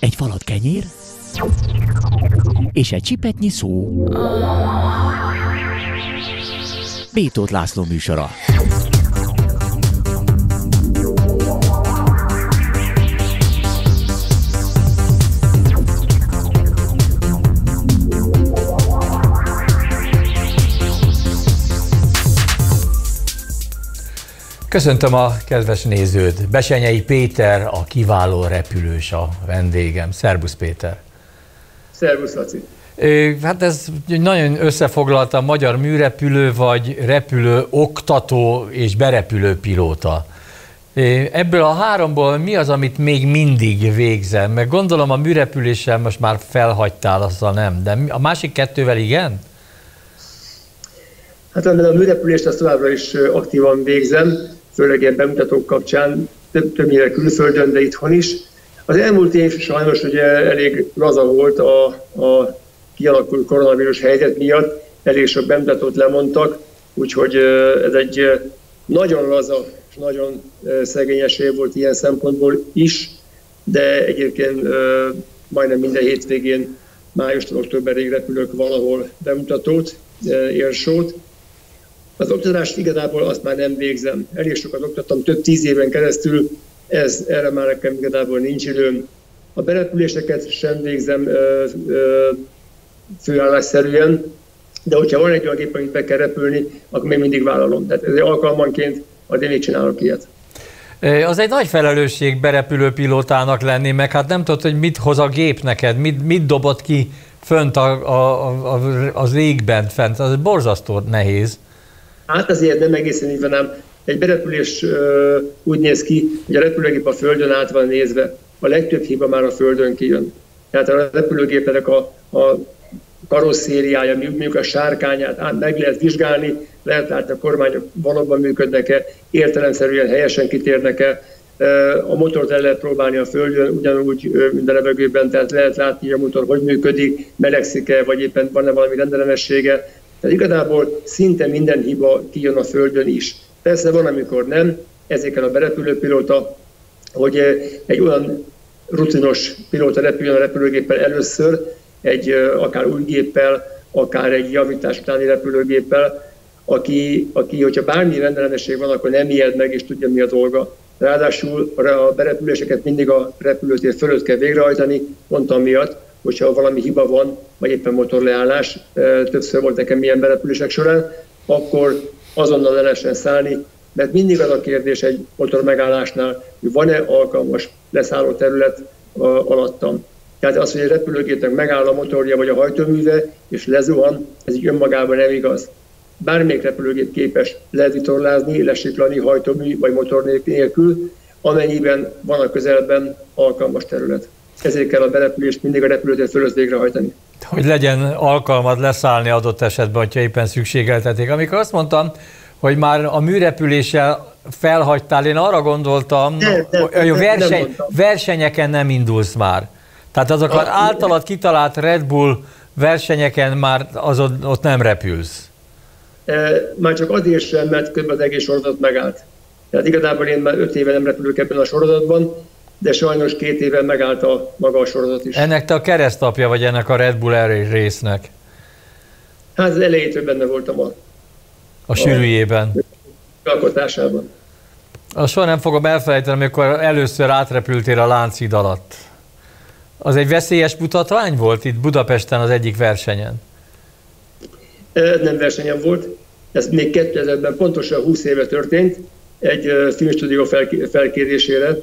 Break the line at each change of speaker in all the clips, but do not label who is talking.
Egy falat kenyér, és egy csipetnyi szó. Bétót László műsora.
Köszöntöm a kedves nézőt. Besenyei Péter, a kiváló repülős a vendégem. Szerbusz Péter.
Szervusz Laci.
Hát ez nagyon összefoglalta magyar műrepülő, vagy repülő oktató és berepülő pilóta. Ebből a háromból mi az, amit még mindig végzem? Meg gondolom a műrepüléssel most már felhagytál, azzal nem, de a másik kettővel igen?
Hát a műrepülést azt továbbra is aktívan végzem, főleg ilyen bemutatók kapcsán, többnyire külföldön, de itthon is. Az elmúlt év sajnos ugye elég laza volt a, a kialakult koronavírus helyzet miatt, elég sok bemutatót lemondtak, úgyhogy ez egy nagyon laza és nagyon szegényes év volt ilyen szempontból is, de egyébként majdnem minden hétvégén májustól októberig repülök valahol bemutatót, érsót, az oktatást igazából azt már nem végzem. Elég sokat oktattam, több tíz éven keresztül, ez, erre már nekem igazából nincs időm. A berepüléseket sem végzem ö, ö, főállásszerűen, de hogyha van egy olyan gép, amit be kell repülni, akkor még mindig vállalom. Tehát ez alkalmanként az én így csinálok ilyet.
Az egy nagy felelősség berepülő pilótának lenni, meg hát nem tudod, hogy mit hoz a gép neked, mit, mit dobott ki fönt a, a, a, az égben fent. Az borzasztó nehéz.
Hát azért nem egészen így van, ám egy berepülés uh, úgy néz ki, hogy a repülőgép a földön át van nézve. A legtöbb hiba már a földön kijön. Tehát a repülőgépnek a, a karosszériája, mondjuk a sárkányát át meg lehet vizsgálni, lehet látni a kormányok valóban működnek-e, értelemszerűen helyesen kitérnek-e, a motort el lehet próbálni a földön, ugyanúgy, mint a levegőben, tehát lehet látni, hogy a motor hogy működik, melegszik-e, vagy éppen van-e valami rendellenessége. Tehát igazából szinte minden hiba kijön a Földön is. Persze van, amikor nem, ezért a berepülőpilóta, hogy eh, egy olyan rutinos pilóta repüljön a repülőgéppel először, egy eh, akár új géppel, akár egy javítás utáni repülőgéppel, aki, aki hogyha bármi rendellenesség van, akkor nem ijed meg és tudja mi a dolga. Ráadásul a berepüléseket mindig a repülőtér fölött kell végrehajtani, mondtam miatt, hogyha valami hiba van, vagy éppen motorleállás, többször volt nekem ilyen berepülések során, akkor azonnal le lehessen szállni, mert mindig az a kérdés egy motor megállásnál, hogy van-e alkalmas leszálló terület alattam. Tehát az, hogy egy repülőgépnek megáll a motorja vagy a hajtóműve, és lezuhan, ez így önmagában nem igaz. Bármelyik repülőgép képes levitorlázni, lesiklani hajtómű vagy motor nélkül, amennyiben van a közelben alkalmas terület ezért kell a berepülést mindig a repülőtér fölött végrehajtani.
Hogy legyen alkalmad leszállni adott esetben, hogyha éppen szükségeltetik. Amikor azt mondtam, hogy már a műrepüléssel felhagytál, én arra gondoltam,
nem, nem,
hogy a verseny,
nem
versenyeken nem indulsz már. Tehát azok az általad kitalált Red Bull versenyeken már az ott nem repülsz.
Már csak azért sem, mert kb. az egész sorozat megállt. Tehát igazából én már öt éve nem repülök ebben a sorozatban, de sajnos két éve megállt a maga a sorozat is.
Ennek te a keresztapja vagy ennek a Red Bull résznek?
Hát az elejétől benne voltam a, a,
a sűrűjében.
alkotásában.
Azt soha nem fogom elfelejteni, amikor először átrepültél a Lánchíd alatt. Az egy veszélyes mutatvány volt itt Budapesten az egyik versenyen?
Nem versenyen volt, ez még 2000-ben pontosan 20 éve történt, egy filmstúdió felkérésére,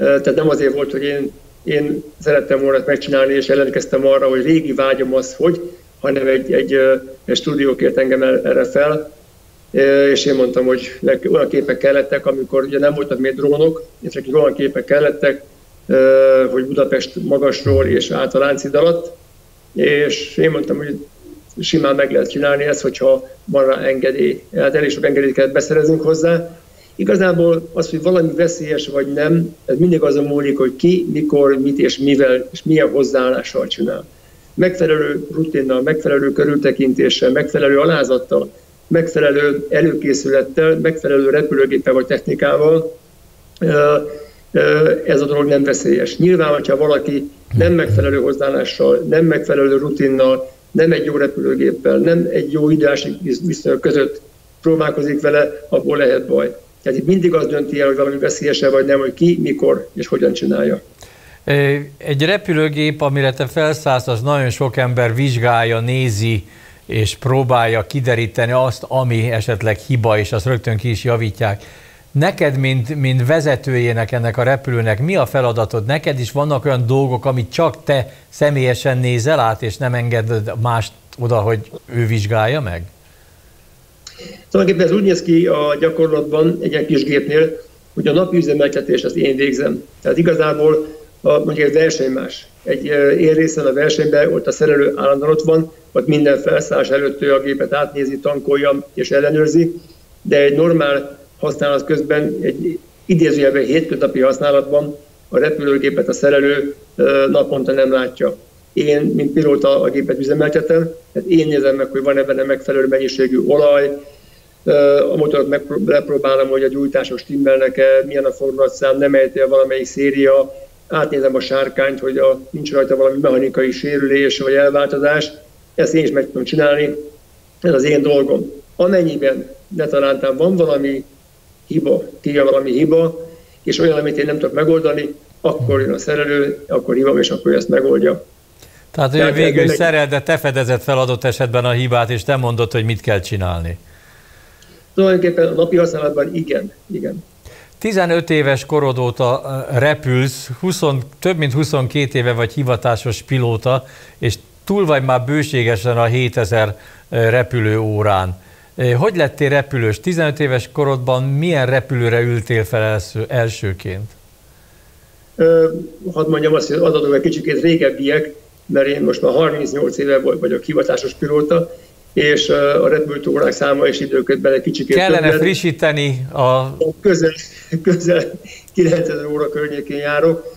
tehát nem azért volt, hogy én, én szerettem volna megcsinálni, és jelentkeztem arra, hogy régi vágyom az, hogy, hanem egy, egy, egy stúdió kért engem erre fel, és én mondtam, hogy olyan képek kellettek, amikor ugye nem voltak még drónok, és csak olyan képek kellettek, hogy Budapest magasról és át a láncid alatt, és én mondtam, hogy simán meg lehet csinálni ezt, hogyha van rá engedély. Hát elég sok engedélyt kellett beszerezünk hozzá, Igazából az, hogy valami veszélyes vagy nem, ez mindig azon múlik, hogy ki, mikor, mit és mivel, és milyen hozzáállással csinál. Megfelelő rutinnal, megfelelő körültekintéssel, megfelelő alázattal megfelelő előkészülettel, megfelelő repülőgéppel vagy technikával ez a dolog nem veszélyes. Nyilván, hogyha valaki nem megfelelő hozzáállással, nem megfelelő rutinnal, nem egy jó repülőgéppel, nem egy jó időási viszonyok között próbálkozik vele, abból lehet baj. Tehát itt mindig az dönti el, hogy valami veszélyese vagy nem, hogy ki, mikor és hogyan csinálja.
Egy repülőgép, amire te felszállsz, az nagyon sok ember vizsgálja, nézi, és próbálja kideríteni azt, ami esetleg hiba, és azt rögtön ki is javítják. Neked, mint, mint vezetőjének ennek a repülőnek, mi a feladatod? Neked is vannak olyan dolgok, amit csak te személyesen nézel át, és nem engeded mást oda, hogy ő vizsgálja meg?
Tulajdonképpen ez úgy néz ki a gyakorlatban egy ilyen kis gépnél, hogy a napi üzemeltetést azt én végzem. Tehát igazából a, mondjuk egy verseny más. Egy én részen a versenyben, ott a szerelő állandóan ott van, ott minden felszállás előtt ő a gépet átnézi, tankolja és ellenőrzi, de egy normál használat közben, egy idézőjelben hétköznapi használatban a repülőgépet a szerelő naponta nem látja. Én, mint pilóta a gépet üzemeltetem, tehát én nézem meg, hogy van-e benne megfelelő mennyiségű olaj, a motorot lepróbálom, hogy a gyújtások stimmelnek-e, milyen a fordulatszám, nem ejtél valamelyik széria, átnézem a sárkányt, hogy a, nincs rajta valami mechanikai sérülés vagy elváltozás, ezt én is meg tudom csinálni, ez az én dolgom. Amennyiben ne talántán van valami hiba, tiga valami hiba, és olyan, amit én nem tudok megoldani, akkor jön a szerelő, akkor hibam, és akkor ezt megoldja.
Tehát ő végül is szerel, de te fedezett fel adott esetben a hibát, és te mondod, hogy mit kell csinálni.
Tulajdonképpen a napi használatban igen, igen.
15 éves korod óta repülsz, 20, több mint 22 éve vagy hivatásos pilóta, és túl vagy már bőségesen a 7000 repülő órán. Hogy lettél repülős? 15 éves korodban milyen repülőre ültél fel első, elsőként?
hadd mondjam azt, hogy az adatok egy kicsit régebbiek, mert én most már 38 éve vagyok hivatásos pilóta, és a repülőtórák száma és időközben egy kicsit
Kellene többet. frissíteni a...
Közel, közel 9000 óra környékén járok.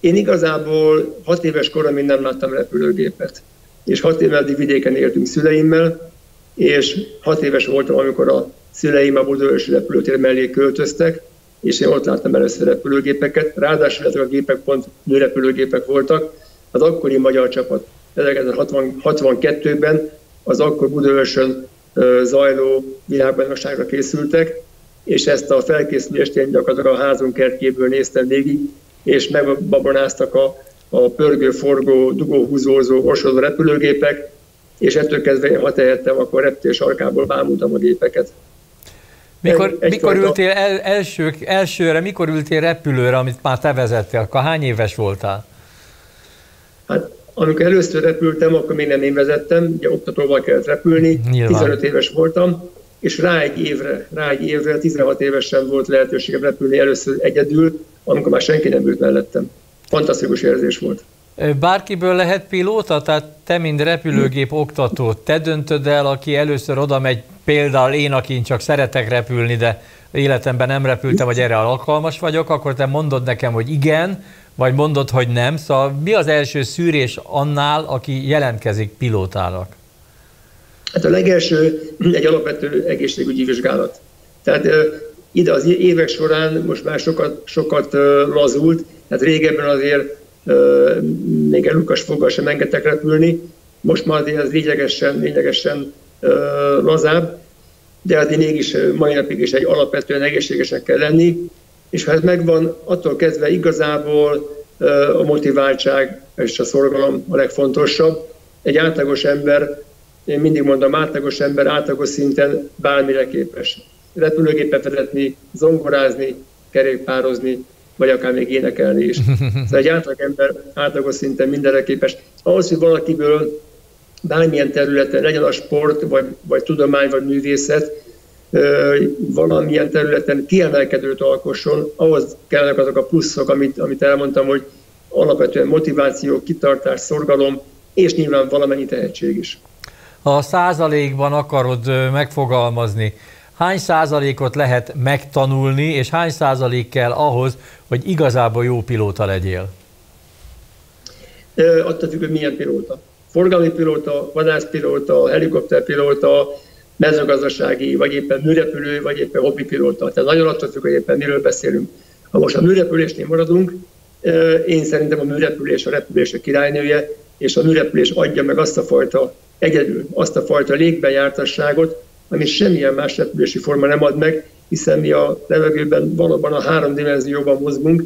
Én igazából 6 éves koromig nem láttam repülőgépet, és 6 éve addig vidéken éltünk szüleimmel, és 6 éves voltam, amikor a szüleim a Budaörsi repülőtér mellé költöztek, és én ott láttam először repülőgépeket, ráadásul ezek a gépek pont nőrepülőgépek voltak. Az akkori magyar csapat 1962-ben az akkor Budaörsön zajló világbajnokságra készültek, és ezt a felkészülést én gyakorlatilag a házunk kertjéből néztem végig, és megbabonáztak a, a pörgő, forgó, dugóhúzózó, osodó repülőgépek, és ettől kezdve én, ha tehettem, akkor reptér sarkából bámultam a gépeket.
Mikor, egy, mikor ültél el, első, elsőre, mikor ültél repülőre, amit már te vezettél? Akkor hány éves voltál?
Hát amikor először repültem, akkor még nem én vezettem, ugye oktatóval kellett repülni, Nyilván. 15 éves voltam, és rá egy évre, rá egy évre, 16 évesen volt lehetőségem repülni először egyedül, amikor már senki nem ült mellettem. Fantasztikus érzés volt.
Bárkiből lehet pilóta? Tehát te, mint repülőgép oktató, te döntöd el, aki először oda megy, például én, aki csak szeretek repülni, de életemben nem repültem, vagy erre alkalmas vagyok, akkor te mondod nekem, hogy igen, vagy mondod, hogy nem. Szóval mi az első szűrés annál, aki jelentkezik pilótának?
Hát a legelső egy alapvető egészségügyi vizsgálat. Tehát ide az évek során most már sokat, sokat lazult, tehát régebben azért még a Lukas foggal sem engedtek repülni, most már azért az lényegesen, lényegesen lazább, de azért mégis mai napig is egy alapvetően egészségesnek kell lenni, és ha ez megvan, attól kezdve igazából a motiváltság és a szorgalom a legfontosabb. Egy átlagos ember, én mindig mondom, átlagos ember átlagos szinten bármire képes. Repülőgépet vezetni, zongorázni, kerékpározni, vagy akár még énekelni is. Szóval egy átlag ember átlagos szinten mindenre képes. Ahhoz, hogy valakiből bármilyen területen, legyen a sport, vagy, vagy tudomány, vagy művészet, valamilyen területen kiemelkedőt alkosson, ahhoz kellenek azok a pluszok, amit, amit elmondtam, hogy alapvetően motiváció, kitartás, szorgalom, és nyilván valamennyi tehetség is.
A százalékban akarod megfogalmazni, hány százalékot lehet megtanulni, és hány százalék kell ahhoz, hogy igazából jó pilóta legyél?
Attól függ, hogy milyen pilóta. forgalmi pilóta, vadászpilóta, helikopterpilóta, mezőgazdasági, vagy éppen műrepülő, vagy éppen hobbipilóta. Tehát nagyon attól függ, hogy éppen miről beszélünk. Ha most a műrepülésnél maradunk, én szerintem a műrepülés a repülés királynője, és a műrepülés adja meg azt a fajta egyedül, azt a fajta légbejártasságot, ami semmilyen más repülési forma nem ad meg, hiszen mi a levegőben valóban a három dimenzióban mozgunk,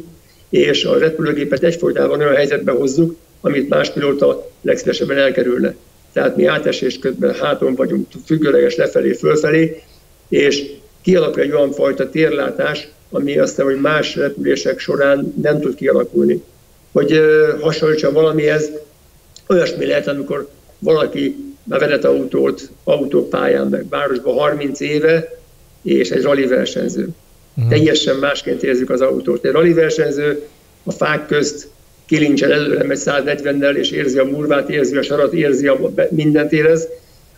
és a repülőgépet egyfolytában olyan helyzetbe hozzuk, amit más pilóta legszívesebben elkerülne. Tehát mi átesés közben háton vagyunk, függőleges lefelé, fölfelé, és kialakul egy olyan fajta térlátás, ami aztán, hogy más repülések során nem tud kialakulni. Hogy hasonlítsa valamihez, olyasmi lehet, amikor valaki már vezet autót, autópályán meg városban 30 éve, és egy rally versenyző. Uh-huh. Teljesen másként érzük az autót. Egy rally versenyző a fák közt kilincsel előre megy 140-nel, és érzi a murvát, érzi a sarat, érzi a mindent érez.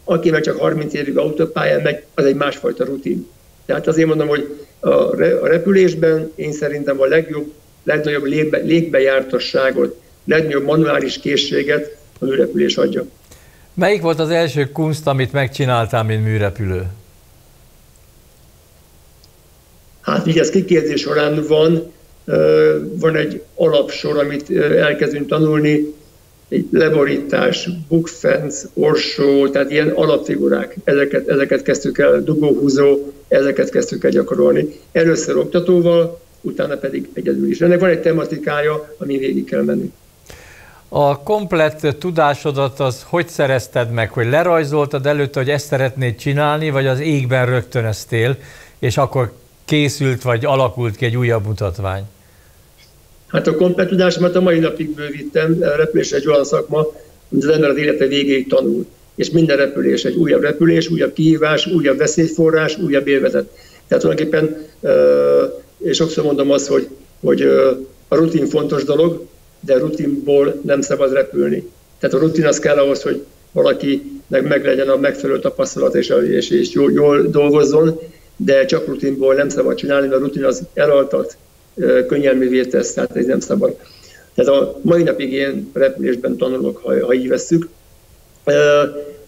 Aki meg csak 30 évig autópályán megy, az egy másfajta rutin. Tehát azért mondom, hogy a repülésben én szerintem a legjobb, legnagyobb légbe, légbejártasságot, legnagyobb manuális készséget a műrepülés adja.
Melyik volt az első kunst, amit megcsináltál, mint műrepülő?
Hát így ez kiképzés során van, van egy alapsor, amit elkezdünk tanulni, egy leborítás, bukfenc, orsó, tehát ilyen alapfigurák, ezeket, ezeket kezdtük el, dugóhúzó, ezeket kezdtük el gyakorolni. Először oktatóval, utána pedig egyedül is. Ennek van egy tematikája, ami végig kell menni.
A komplett tudásodat az hogy szerezted meg, hogy lerajzoltad előtte, hogy ezt szeretnéd csinálni, vagy az égben rögtönöztél, és akkor készült, vagy alakult ki egy újabb mutatvány?
Hát a komplett tudásomat a mai napig bővítem. Repülés egy olyan szakma, amit az ember az élete végéig tanul. És minden repülés egy újabb repülés, újabb kihívás, újabb veszélyforrás, újabb élvezet. Tehát tulajdonképpen, és sokszor mondom azt, hogy, hogy a rutin fontos dolog, de rutinból nem szabad repülni. Tehát a rutin az kell ahhoz, hogy valakinek meg legyen a megfelelő tapasztalat és, és, és jól, jól dolgozzon, de csak rutinból nem szabad csinálni, mert a rutin az elaltat, könnyelművé tesz, tehát ez nem szabad. Tehát a mai napig én repülésben tanulok, ha, ha így vesszük.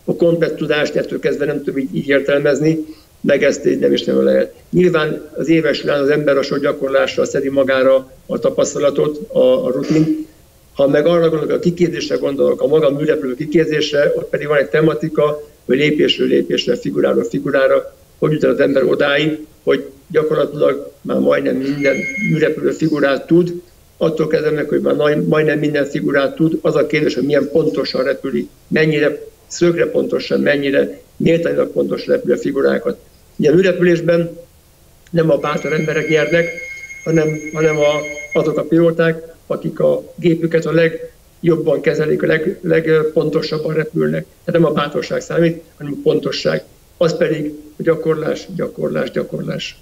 A komplet tudást ettől kezdve nem tudom így, így értelmezni, meg ezt nem is nem lehet. Nyilván az éves során az ember a sor gyakorlásra szedi magára a tapasztalatot, a, a rutin. Ha meg arra gondolok, a kiképzésre gondolok, a maga műrepülő kiképzésre, ott pedig van egy tematika, hogy lépésről lépésre, figuráról figurára, hogy jut az ember odáig, hogy gyakorlatilag már majdnem minden műrepülő figurát tud, attól kezdve hogy már majdnem minden figurát tud, az a kérdés, hogy milyen pontosan repüli, mennyire szögre pontosan, mennyire méltánylag pontos repülő figurákat. Ugye a műrepülésben nem a bátor emberek nyernek, hanem, hanem a, azok a pilóták, akik a gépüket a legjobban kezelik, a leg, legpontosabban repülnek. Tehát nem a bátorság számít, hanem a pontosság. Az pedig a gyakorlás, gyakorlás, gyakorlás.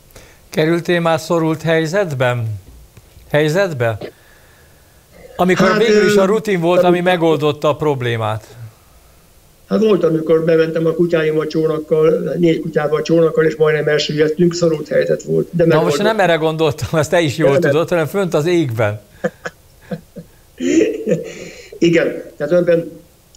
Kerültél már szorult helyzetben? Helyzetbe? Amikor hát, végül is a rutin volt, ami megoldotta a problémát.
Hát volt, amikor bementem a kutyáimmal csónakkal, négy kutyával csónakkal, és majdnem elsüllyedtünk, szorult helyzet volt.
De Na most nem erre gondoltam, ezt te is jól de tudod, hanem fönt az égben.
Igen, tehát önben,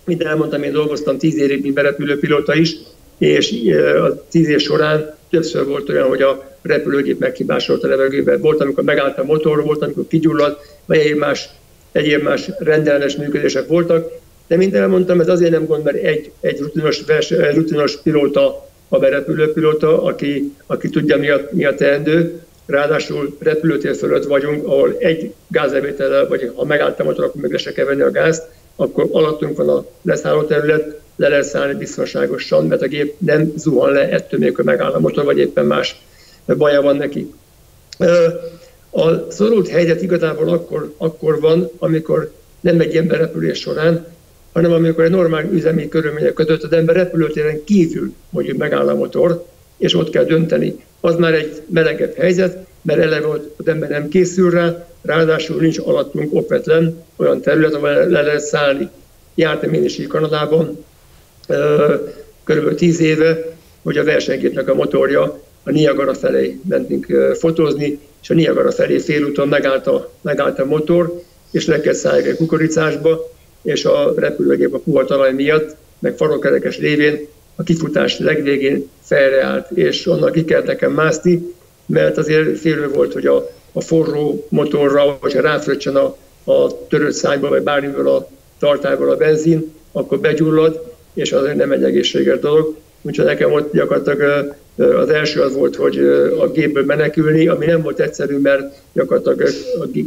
mint elmondtam, én dolgoztam tíz évig, mint berepülő pilóta is, és a tíz év során többször volt olyan, hogy a repülőgép meghibásolt a levegőben. Volt, amikor megállt a motor, volt, amikor kigyulladt, vagy egyéb más, egyéb más rendellenes működések voltak, de mint elmondtam, ez azért nem gond, mert egy, egy rutinos, vers, rutinos pilóta, a berepülő pilóta, aki, aki tudja, mi a, mi a teendő, ráadásul repülőtér fölött vagyunk, ahol egy gázlevétellel, vagy ha megállt a motor, akkor meg le se kell venni a gázt, akkor alattunk van a leszálló terület, le lehet szállni biztonságosan, mert a gép nem zuhan le ettől még, hogy megáll a motor, vagy éppen más baja van neki. A szorult helyzet igazából akkor, akkor van, amikor nem egy ember repülés során, hanem amikor egy normál üzemi körülmények között az ember repülőtéren kívül mondjuk megáll a motor, és ott kell dönteni. Az már egy melegebb helyzet, mert eleve az ember nem készül rá, ráadásul nincs alattunk okvetlen olyan terület, ahol le lehet szállni. Jártam én is így Kanadában, körülbelül tíz éve, hogy a versenygépnek a motorja a Niagara felé mentünk fotózni, és a Niagara felé félúton megállt a, megállt a motor, és le kell szállni a kukoricásba, és a repülőgép a puha talaj miatt, meg farokkerekes lévén a kifutás legvégén felreállt, és onnan ki kellett nekem mászni, mert azért félő volt, hogy a, a forró motorra, hogyha ráfröccsen a, a törött szányba, vagy bármiből a tartályból a benzin, akkor begyullad, és azért nem egy egészséges dolog. Úgyhogy nekem ott gyakorlatilag az első az volt, hogy a gépből menekülni, ami nem volt egyszerű, mert gyakorlatilag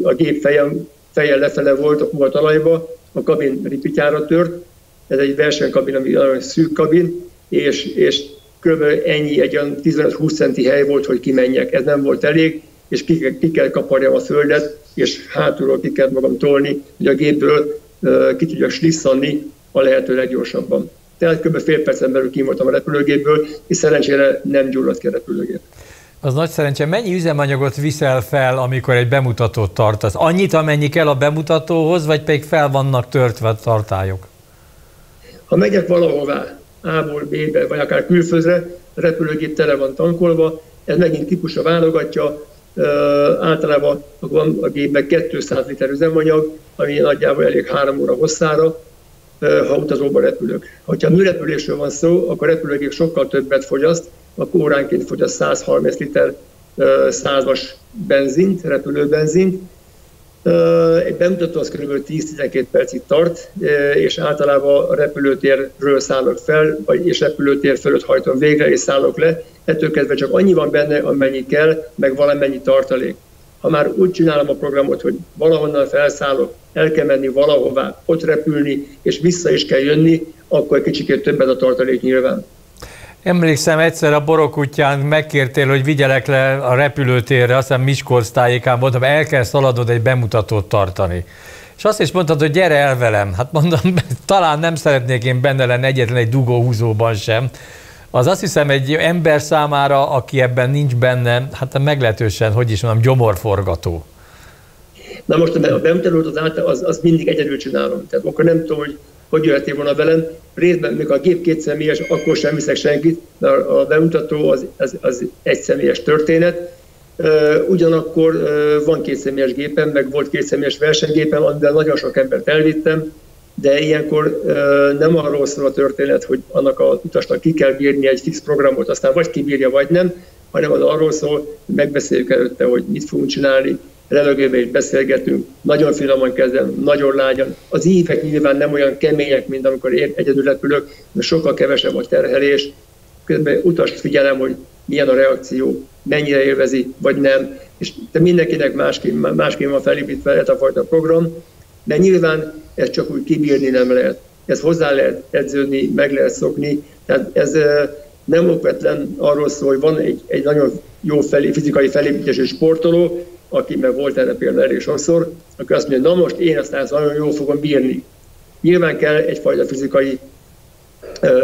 a gép fejem, fejen lefele volt a talajba, a kabin ripityára tört, ez egy versenykabin, ami nagyon szűk kabin, és, és kb. ennyi, egy olyan 15-20 centi hely volt, hogy kimenjek. Ez nem volt elég, és ki, ki kell kaparjam a földet, és hátulról ki kell magam tolni, hogy a gépből uh, ki tudjak slisszanni a lehető leggyorsabban. Tehát kb. fél percen belül kim voltam a repülőgépből, és szerencsére nem gyulladt ki a repülőgép.
Az nagy szerencse. Mennyi üzemanyagot viszel fel, amikor egy bemutatót tartasz? Annyit, amennyi kell a bemutatóhoz, vagy pedig fel vannak törtve a tartályok?
Ha megyek valahová, A-ból B-be, vagy akár külföldre, repülőgép tele van tankolva, ez megint típusra válogatja, általában van a gépben 200 liter üzemanyag, ami nagyjából elég három óra hosszára, ha utazóba repülök. Ha műrepülésről van szó, akkor repülőgép sokkal többet fogyaszt, akkor óránként fogyaszt 130 liter százas benzint, repülőbenzint. Egy bemutató az kb. 10-12 percig tart, és általában a repülőtérről szállok fel, vagy és repülőtér fölött hajtom végre, és szállok le. Ettől kezdve csak annyi van benne, amennyi kell, meg valamennyi tartalék. Ha már úgy csinálom a programot, hogy valahonnan felszállok, el kell menni valahová, ott repülni, és vissza is kell jönni, akkor egy kicsit többet a tartalék nyilván.
Emlékszem, egyszer a Borokutján megkértél, hogy vigyelek le a repülőtérre, aztán Miskolc tájékán mondtam, el kell szaladod egy bemutatót tartani. És azt is mondtad, hogy gyere el velem. Hát mondom, talán nem szeretnék én benne lenni egyetlen egy dugóhúzóban sem. Az azt hiszem egy ember számára, aki ebben nincs benne, hát meglehetősen, hogy is mondom, gyomorforgató.
Na most a bemutatót az, az, az mindig egyedül csinálom. Tehát akkor nem tudom, hogy hogy jöhetél volna velem. Részben, még a gép két személyes, akkor sem viszek senkit, mert a bemutató az, az, az egy személyes történet. Ugyanakkor van két személyes gépem, meg volt két személyes versenygépem, amivel nagyon sok embert elvittem, de ilyenkor nem arról szól a történet, hogy annak a utasnak ki kell bírni egy fix programot, aztán vagy kibírja, vagy nem, hanem az arról szól, hogy megbeszéljük előtte, hogy mit fogunk csinálni, levegőben is beszélgetünk, nagyon finoman kezdem, nagyon lágyan. Az ívek nyilván nem olyan kemények, mint amikor egyedül repülök, mert sokkal kevesebb a terhelés. Közben utast figyelem, hogy milyen a reakció, mennyire élvezi, vagy nem. És de mindenkinek másképp, másképp van felépítve ez a fajta program, de nyilván ezt csak úgy kibírni nem lehet. Ez hozzá lehet edződni, meg lehet szokni. Tehát ez nem okvetlen arról szól, hogy van egy, egy nagyon jó felé, fizikai felépítésű sportoló, aki meg volt erre példa elég sokszor, akkor azt mondja, na most én aztán ezt nagyon jól fogom bírni. Nyilván kell egyfajta fizikai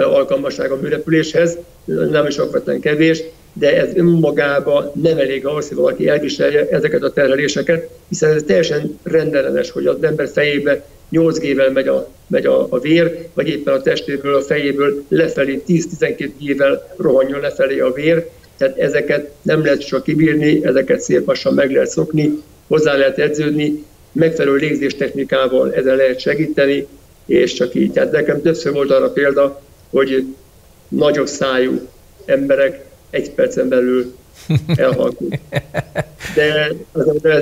alkalmasság a műrepüléshez, nem is okvetlen kevés, de ez önmagában nem elég ahhoz, hogy valaki elviselje ezeket a terheléseket, hiszen ez teljesen rendellenes, hogy az ember fejébe 8 g megy, a, megy a, a vér, vagy éppen a testéből, a fejéből lefelé 10-12 G-vel rohanjon lefelé a vér, tehát ezeket nem lehet csak kibírni, ezeket szép lassan meg lehet szokni, hozzá lehet edződni, megfelelő légzés technikával ezen lehet segíteni, és csak így. Tehát nekem többször volt arra példa, hogy nagyobb szájú emberek egy percen belül elhalkult. De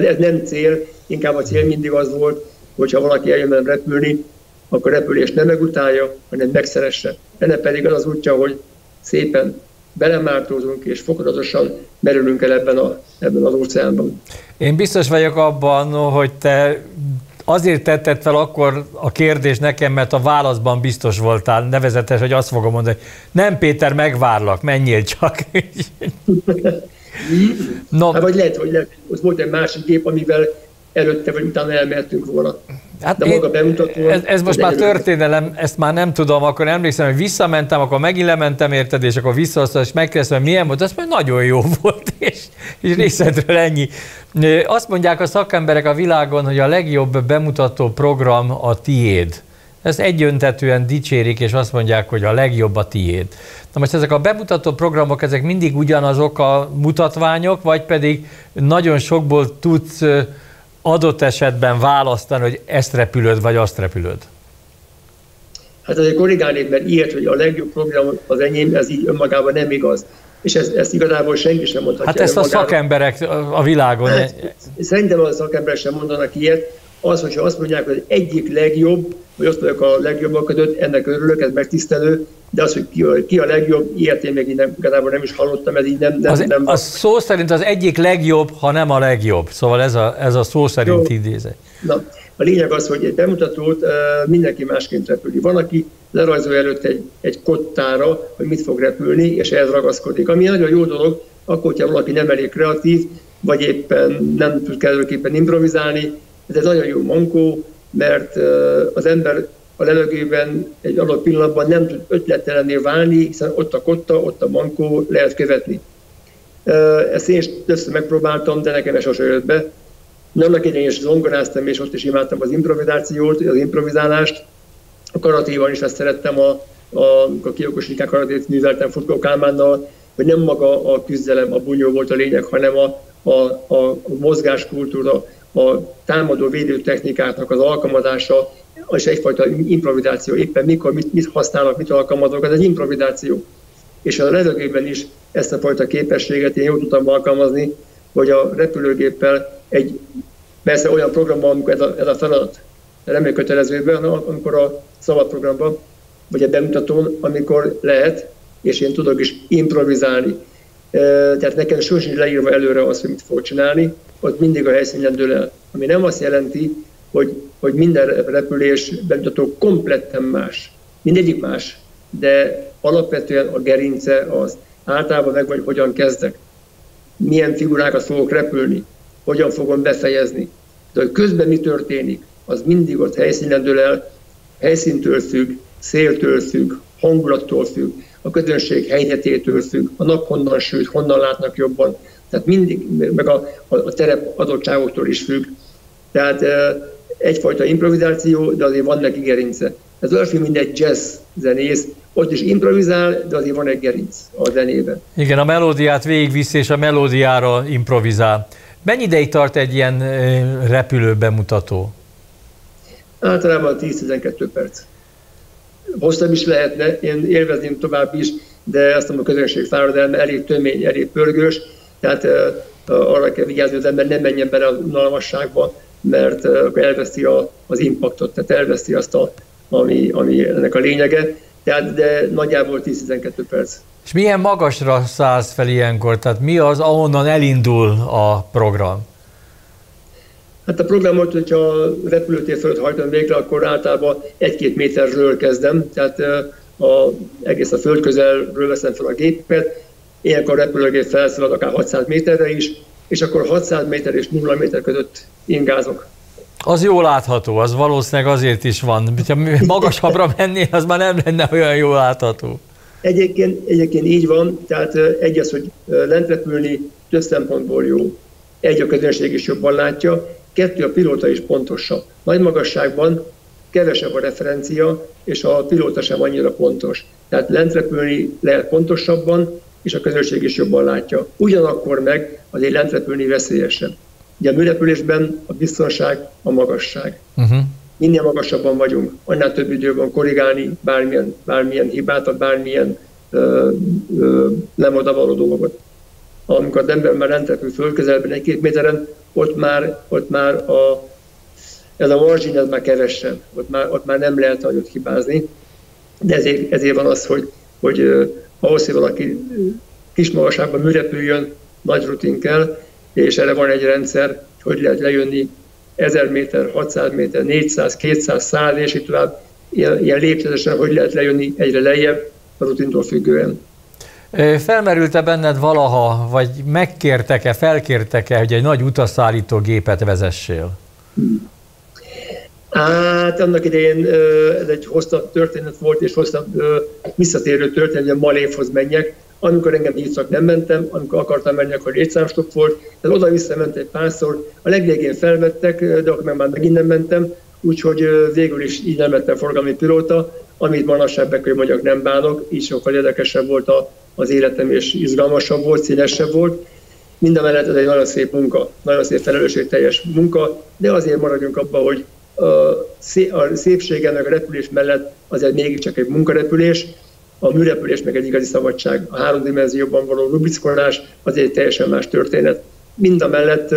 ez nem cél, inkább a cél mindig az volt, hogyha valaki eljön repülni, akkor repülést nem megutálja, hanem megszeresse. Ennek pedig az az útja, hogy szépen belemártózunk, és fokozatosan merülünk el ebben, a, ebben az óceánban.
Én biztos vagyok abban, hogy te azért tetted fel akkor a kérdés nekem, mert a válaszban biztos voltál, nevezetes, hogy azt fogom mondani, hogy nem Péter, megvárlak, menjél csak.
no. Hát vagy lehet, hogy lehet, ott volt egy másik gép, amivel előtte vagy utána elmehetünk volna.
Hát De én, maga bemutató... Ez, ez most már történelem, ezt már nem tudom, akkor emlékszem, hogy visszamentem, akkor megint lementem érted, és akkor visszahoztam, és megkezdtem, milyen volt, azt mondja, nagyon jó volt, és, és részletről ennyi. Azt mondják a szakemberek a világon, hogy a legjobb bemutató program a tiéd. Ezt egyöntetően dicsérik, és azt mondják, hogy a legjobb a tiéd. Na most ezek a bemutató programok, ezek mindig ugyanazok a mutatványok, vagy pedig nagyon sokból tudsz adott esetben választani, hogy ezt repülöd, vagy azt repülöd?
Hát azért korrigálnék, mert ilyet, hogy a legjobb program az enyém, ez így önmagában nem igaz. És ezt, ezt igazából senki sem mondhatja.
Hát ezt a
önmagában.
szakemberek a világon.
Hát, szerintem a szakemberek sem mondanak ilyet. Az, hogyha azt mondják, hogy egyik legjobb, vagy azt mondják a legjobbak között, ennek örülök, ez megtisztelő, de az, hogy ki a, ki a legjobb, ilyet én még nem, igazából nem is hallottam, ez így nem, nem,
Az,
nem
az szó szerint az egyik legjobb, ha nem a legjobb. Szóval ez a, ez a szó szerint idézet.
Na, a lényeg az, hogy egy bemutatót mindenki másként repüli. Van, aki lerajzol előtt egy, egy kottára, hogy mit fog repülni, és ehhez ragaszkodik. Ami nagyon jó dolog, akkor, hogyha valaki nem elég kreatív, vagy éppen nem tud kellőképpen improvizálni, ez egy nagyon jó mankó, mert az ember a levegőben egy adott pillanatban nem tud ötlettelenné válni, hiszen ott a kotta, ott a mankó lehet követni. Ezt én is többször megpróbáltam, de nekem ez sose jött be. Annak idején is zongoráztam, és ott is imádtam az improvizációt, az improvizálást. A karatéban is ezt szerettem, a, a, a kiokosítják karatét műveltem Futkó Kálmánnal, hogy nem maga a küzdelem, a bunyó volt a lényeg, hanem a, a, a mozgáskultúra, a támadó védő technikáknak az alkalmazása, és egyfajta improvizáció. Éppen mikor, mit, mit használnak, mit alkalmazok, ez egy improvizáció. És a levegőben is ezt a fajta képességet én jól tudtam alkalmazni, hogy a repülőgéppel egy, persze olyan programban, amikor ez a, ez a feladat, nem egy kötelezőben, amikor a szabad programban, vagy a bemutatón, amikor lehet, és én tudok is improvizálni. Tehát nekem sosem leírva előre azt, hogy mit fogok csinálni, ott mindig a helyszínen dől el. Ami nem azt jelenti, hogy, hogy minden repülés bemutató kompletten más. Mindegyik más, de alapvetően a gerince az. Általában meg vagy, hogyan kezdek milyen figurákat fogok repülni, hogyan fogom befejezni. De hogy közben mi történik, az mindig ott helyszínen dől el, helyszíntől függ, széltől függ, hangulattól függ, a közönség helyzetétől függ, a nap honnan süt, honnan látnak jobban. Tehát mindig, meg a, a, a terep adottságoktól is függ. Tehát egyfajta improvizáció, de azért van neki gerince. Ez olyasmi, mint egy jazz zenész, ott is improvizál, de azért van egy gerinc a zenében.
Igen, a melódiát végigvisz, és a melódiára improvizál. Mennyi ideig tart egy ilyen repülő bemutató?
Általában 10-12 perc. Hosszabb is lehetne, én élvezném tovább is, de mondom, a közönség fáradalma elég tömény, elég pörgős, tehát arra kell vigyázni, hogy az ember nem menjen bele a unalmasságba, mert akkor elveszi a, az impaktot, tehát elveszi azt, a, ami, ami ennek a lényege. Tehát, de nagyjából 10-12 perc.
És milyen magasra szállsz fel ilyenkor? Tehát mi az, ahonnan elindul a program?
Hát a programot, hogyha a repülőtér fölött hajtom végre, akkor általában egy-két méterről kezdem, tehát a, egész a föld közelről veszem fel a gépet, ilyenkor a repülőgép felszalad akár 600 méterre is, és akkor 600 méter és 0 méter között ingázok.
Az jól látható, az valószínűleg azért is van. Ha magasabbra mennél, az már nem lenne olyan jól látható.
Egyébként, egyébként így van, tehát egy az, hogy lent repülni több szempontból jó. Egy, a közönség is jobban látja, kettő, a pilóta is pontosabb. Nagy magasságban kevesebb a referencia, és a pilóta sem annyira pontos. Tehát lent repülni lehet pontosabban, és a közönség is jobban látja. Ugyanakkor meg azért lent repülni veszélyesebb. Ugye a műrepülésben a biztonság a magasság. Uh-huh. Minél magasabban vagyunk, annál több idő van korrigálni bármilyen, bármilyen hibát, bármilyen ö, ö, nem odavaló dolgot. Amikor az ember már lent repül föl, közelben egy-két méteren, ott már, ott már a, ez a margin ez már kevesebb, ott már, ott már nem lehet nagyot hibázni. De ezért, ezért van az, hogy, hogy uh, ahhoz, hogy valaki kis magasságban műrepüljön, nagy rutin kell, és erre van egy rendszer, hogy lehet lejönni 1000 méter, 600 méter, 400, 200, 100 és így tovább, ilyen, ilyen léptetesen, hogy lehet lejönni egyre lejjebb a rutintól függően.
Felmerült-e benned valaha, vagy megkértek-e, felkértek-e, hogy egy nagy utasszállító gépet vezessél?
Hát annak idején ez egy hosszabb történet volt, és hosszabb visszatérő történet, hogy a Malévhoz menjek. Amikor engem hívtak, nem mentem, amikor akartam menni, akkor létszámstop volt. Tehát oda-vissza ment egy párszor. A legvégén felvettek, de akkor meg már megint nem mentem, úgyhogy végül is így nem lettem forgalmi pilóta, amit manapság hogy mondjak nem bánok, így sokkal érdekesebb volt a, az életem, és izgalmasabb volt, színesebb volt. Minden mellett ez egy nagyon szép munka, nagyon szép felelősségteljes munka, de azért maradjunk abban, hogy a szépségen, a repülés mellett az egy mégiscsak egy munkarepülés, a műrepülés meg egy igazi szabadság. A három dimenzióban való rubickolás az egy teljesen más történet. Mind a mellett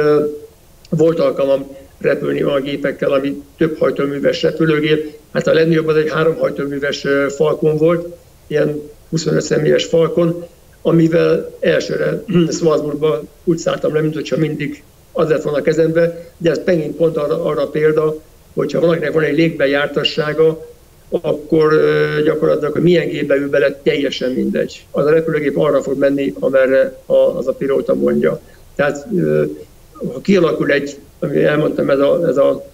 volt alkalmam repülni olyan gépekkel, ami több hajtóműves repülőgép. Hát a legnagyobb az egy három hajtóműves Falcon volt, ilyen 25 személyes Falcon, amivel elsőre Strasbourgba úgy szálltam le, mint hogyha mindig az lett volna a kezembe, de ez megint pont arra, arra példa, hogyha valakinek van egy légbejártassága, akkor gyakorlatilag, hogy milyen gépbe ül bele, teljesen mindegy. Az a repülőgép arra fog menni, amerre az a pilóta mondja. Tehát ha kialakul egy, ami elmondtam, ez a, ez a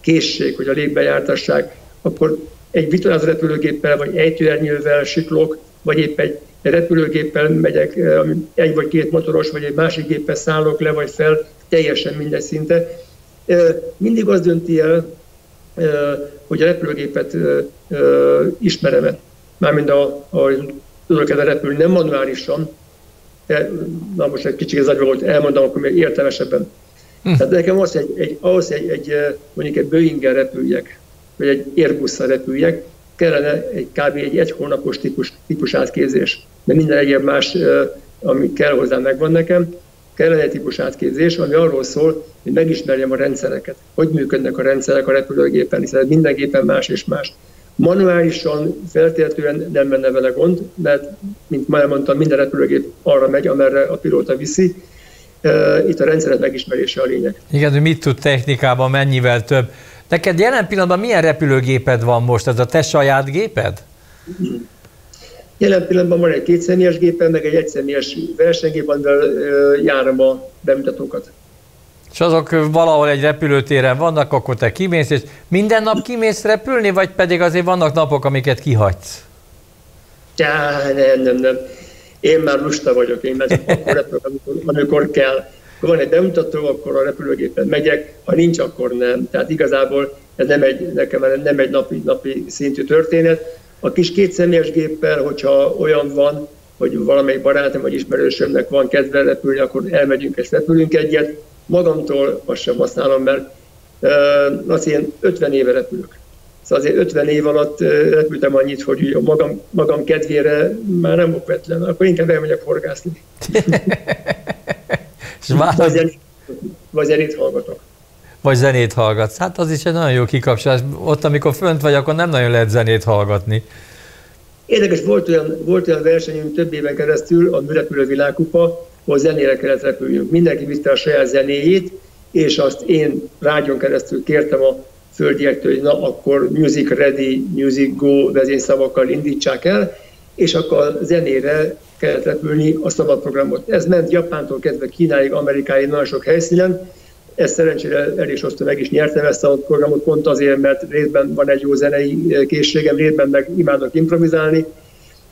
készség, hogy a légbejártasság, akkor egy vitorláz repülőgéppel, vagy ejtőernyővel siklok, vagy épp egy repülőgéppel megyek, ami egy vagy két motoros, vagy egy másik géppel szállok le, vagy fel, teljesen mindegy szinte. Mindig az dönti el, hogy a repülőgépet ismerem-e. Mármint a, a tudok e repülni, nem manuálisan, na most egy kicsit ez volt, elmondom, akkor még értelmesebben. Hm. Tehát nekem az, egy, egy, ahhoz egy, egy, mondjuk egy boeing repüljek, vagy egy airbus repüljek, kellene egy kb. egy egy hónapos típus, típus átképzés. De minden egyéb más, ami kell hozzá, megvan nekem. Kellene egy típus átképzés, ami arról szól, hogy megismerjem a rendszereket. Hogy működnek a rendszerek a repülőgépen, hiszen minden gépen más és más. Manuálisan feltétlenül nem menne vele gond, mert, mint már mondtam, minden repülőgép arra megy, amerre a pilóta viszi. Itt a rendszerek megismerése a lényeg.
Igen, hogy mit tud technikában, mennyivel több. Neked jelen pillanatban milyen repülőgéped van most? Ez a te saját géped?
Jelen pillanatban van egy kétszemélyes gépem, meg egy egyszemélyes versenygép, amivel járom a bemutatókat.
És azok valahol egy repülőtéren vannak, akkor te kimész, és minden nap kimész repülni, vagy pedig azért vannak napok, amiket kihagysz?
Já, nem, nem, nem. Én már lusta vagyok, én már akkor repülök, amikor, amikor kell. Ha van egy bemutató, akkor a repülőgépen megyek, ha nincs, akkor nem. Tehát igazából ez nem egy, nekem nem egy napi, napi szintű történet. A kis kétszemélyes géppel, hogyha olyan van, hogy valamelyik barátom vagy ismerősömnek van kedve repülni, akkor elmegyünk és repülünk egyet. Magamtól azt sem használom, mert uh, azt én 50 éve repülök. Szóval azért 50 év alatt repültem annyit, hogy magam, magam kedvére már nem okvetlen, akkor inkább elmegyek horgászni. vagy, zenét, vagy zenét hallgatok.
Vagy zenét hallgatsz. Hát az is egy nagyon jó kikapcsolás. Ott, amikor fönt vagy, akkor nem nagyon lehet zenét hallgatni.
Érdekes, volt olyan, volt olyan versenyünk több éven keresztül, a Műrepülő világkupa, ahol zenére kellett repüljünk. Mindenki vitte a saját zenéjét, és azt én rágyon keresztül kértem a földiektől, hogy na akkor music ready, music go vezényszavakkal indítsák el, és akkor zenére kellett repülni a szabad programot. Ez ment Japántól kezdve Kínáig, Amerikáig, nagyon sok helyszínen. Ezt szerencsére el is hoztam, meg is nyertem ezt a programot pont azért, mert részben van egy jó zenei készségem, részben meg imádok improvizálni,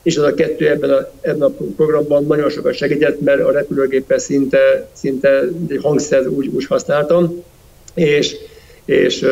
és az a kettő ebben a, ebben a programban nagyon sokat segített, mert a repülőgéppel szinte, szinte egy hangszer úgy, úgy használtam, és, és uh,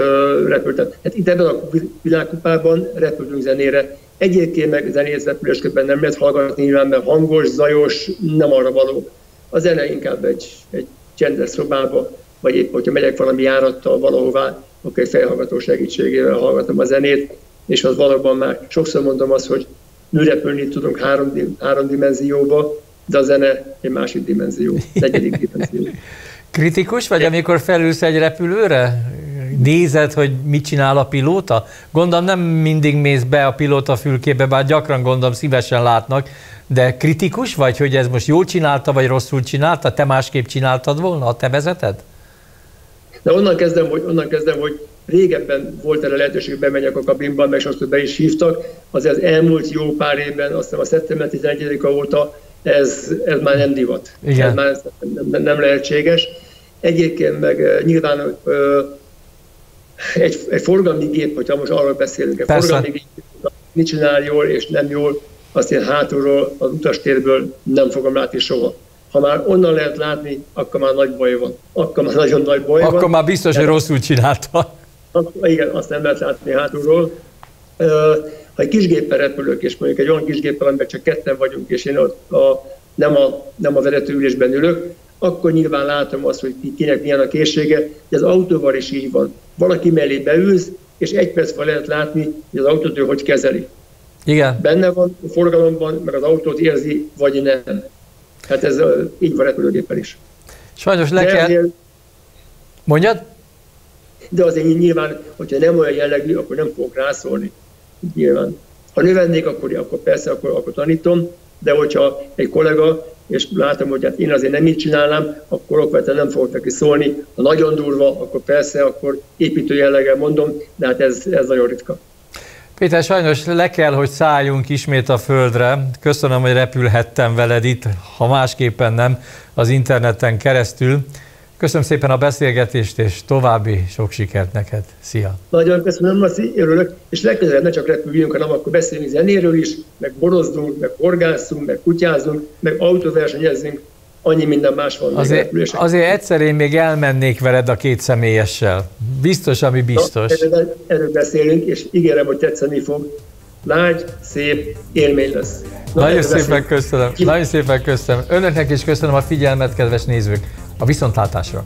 repültem. Hát itt ebben a világkupában repültünk zenére, Egyébként meg zenész repülésködben nem lehet hallgatni nyilván, mert hangos, zajos, nem arra való. A zene inkább egy, egy csendes szobába, vagy épp, hogyha megyek valami járattal valahová, akkor egy felhallgató segítségével hallgatom a zenét, és az valóban már sokszor mondom azt, hogy műrepülni tudunk három, három dimenzióba, de a zene egy másik dimenzió, negyedik dimenzió.
Kritikus vagy, amikor felülsz egy repülőre? Nézed, hogy mit csinál a pilóta? Gondolom nem mindig mész be a pilóta fülkébe, bár gyakran gondolom szívesen látnak, de kritikus vagy, hogy ez most jól csinálta, vagy rosszul csinálta? Te másképp csináltad volna a te vezeted?
De onnan kezdem, hogy, onnan kezdem, hogy régebben volt erre lehetőség, hogy bemenjek a kabinban, meg azt be is hívtak. Azért az elmúlt jó pár évben, azt hiszem a szeptember 11 óta ez, ez már nem divat. Igen. Ez már nem, nem lehetséges. Egyébként meg eh, nyilván egy, egy forgalmi gép, hogyha most arról beszélünk, egy Persze. forgalmi gép mit csinál jól és nem jól, azt én hátulról, az utastérből nem fogom látni soha. Ha már onnan lehet látni, akkor már nagy baj van. Akkor már nagyon nagy baj
akkor
van.
már biztos, hogy rosszul csinálta.
Akkor, igen, azt nem lehet látni hátulról. Ha egy kisgéppel repülök, és mondjuk egy olyan kisgéppel, amiben csak ketten vagyunk, és én ott a, nem, a, nem a vezetőülésben ülök, akkor nyilván látom azt, hogy kinek milyen a készsége, de az autóval is így van. Valaki mellé beülsz, és egy perc lehet látni, hogy az autót ő hogy kezeli.
Igen.
Benne van a forgalomban, meg az autót érzi, vagy nem. Hát ez így van repülőgéppel is.
Sajnos le kell... Ezért, Mondjad?
De azért nyilván, hogyha nem olyan jellegű, akkor nem fogok rászólni. Nyilván. Ha növennék, akkor, akkor persze, akkor, akkor tanítom, de hogyha egy kollega, és látom, hogy hát én azért nem így csinálnám, akkor okvetően nem fogok neki szólni. Ha nagyon durva, akkor persze, akkor építő jelleggel mondom, de hát ez, ez nagyon ritka.
Péter, sajnos le kell, hogy szálljunk ismét a földre. Köszönöm, hogy repülhettem veled itt, ha másképpen nem, az interneten keresztül. Köszönöm szépen a beszélgetést, és további sok sikert neked. Szia!
Nagyon köszönöm, Maszi, örülök, és legközelebb ne csak repüljünk, hanem akkor beszélünk zenéről is, meg borozdunk, meg horgászunk, meg kutyázunk, meg autóversenyezzünk, annyi minden más van.
Azért, azért egyszer én még elmennék veled a két személyessel. Biztos, ami biztos.
Na, erről, erről beszélünk, és ígérem, hogy tetszeni fog. Lágy, szép élmény lesz.
Na, Nagyon szépen beszélünk. köszönöm. Nagyon szépen köszönöm. Önöknek is köszönöm a figyelmet, kedves nézők. A viszontlátásra!